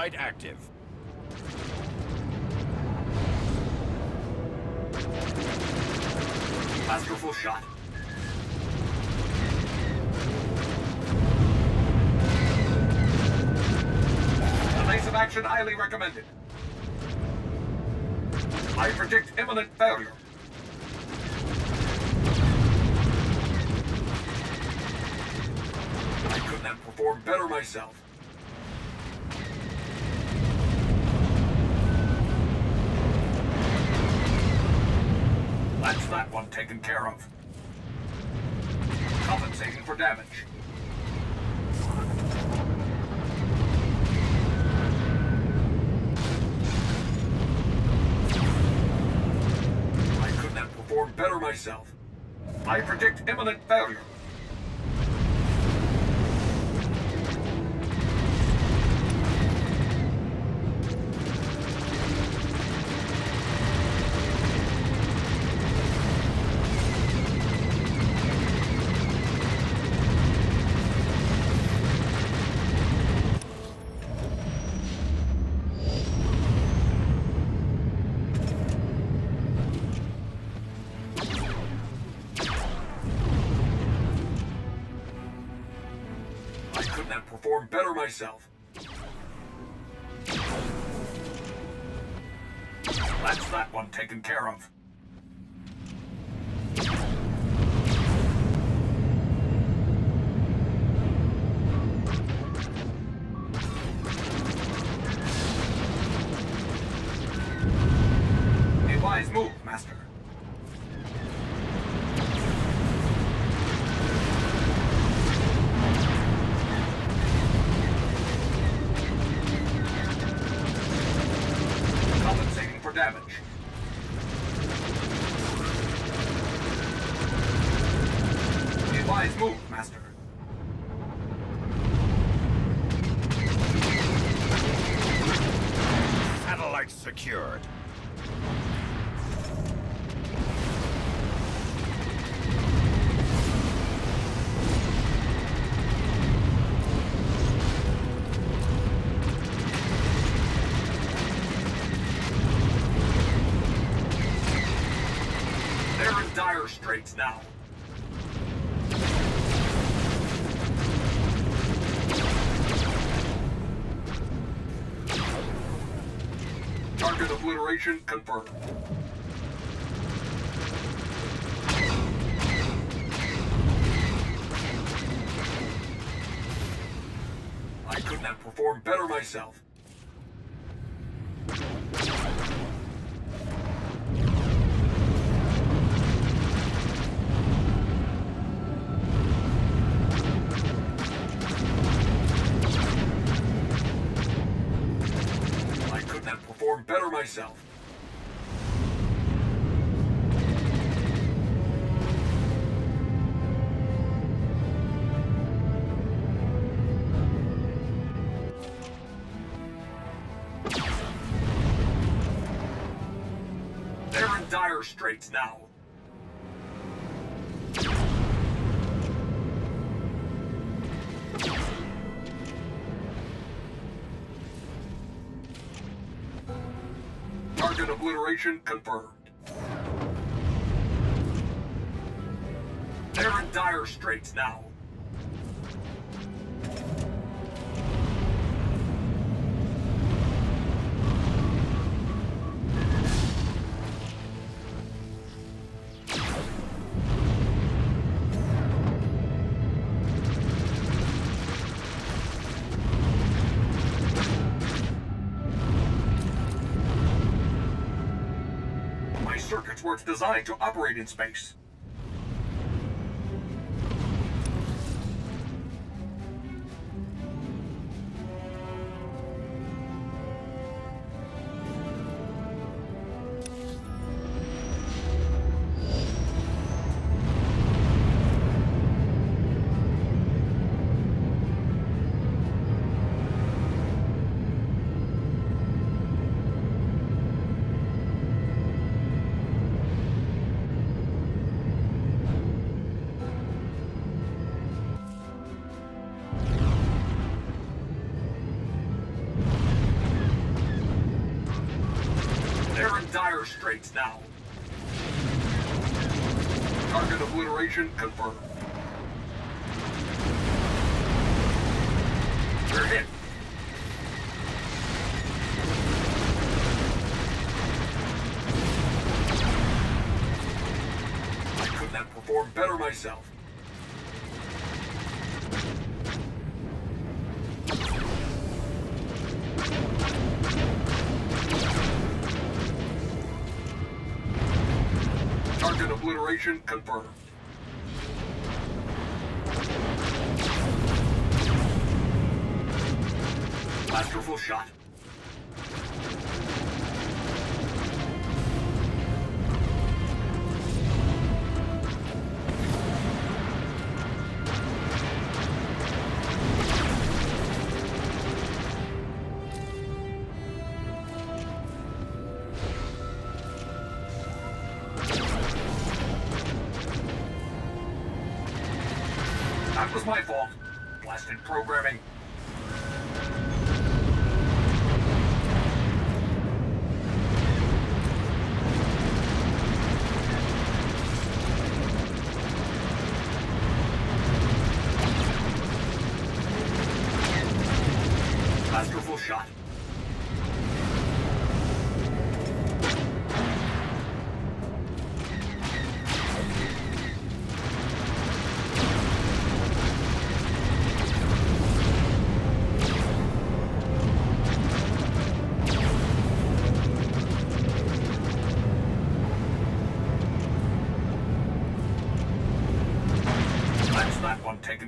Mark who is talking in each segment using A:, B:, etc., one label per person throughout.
A: satellite active.
B: Masterful shot. Evasive action highly recommended. I predict imminent failure. I couldn't have performed better myself. That's that one taken care of. Compensating for damage. I couldn't have performed better myself. I predict imminent failure. Couldn't have performed better myself. That's that one taken care of. A wise move, Master. Wise move, Master.
A: Satellite secured.
B: They're in dire straits now. Target confirmed. I couldn't have performed better myself. Myself. They're in dire straits now. Target obliteration confirmed. They're in dire straits now. Were designed to operate in space. Seconds now. Target obliteration confirmed. We're hit. I couldn't have performed better myself. Target obliteration confirmed. Masterful shot. That was my fault. Blasted programming.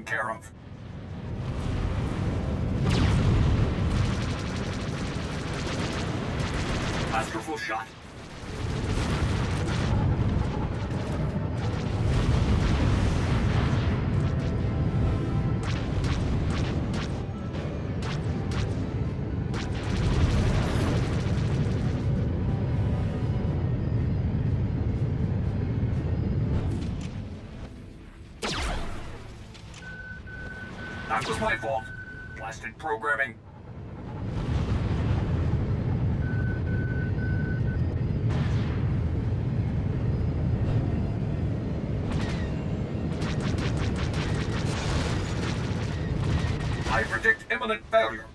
B: Care of. Masterful shot. That was my fault. Blasted programming. I predict imminent failure.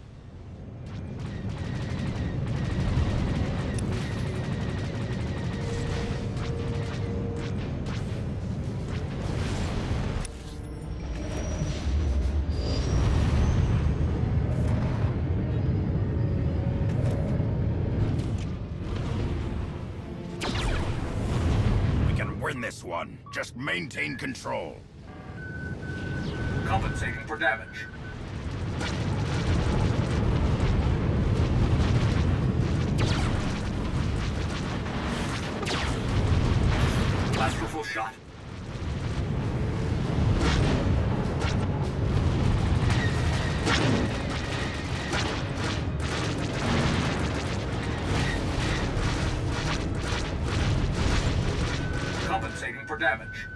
A: Win this one. Just maintain control.
B: Compensating for damage. Masterful shot. Damage.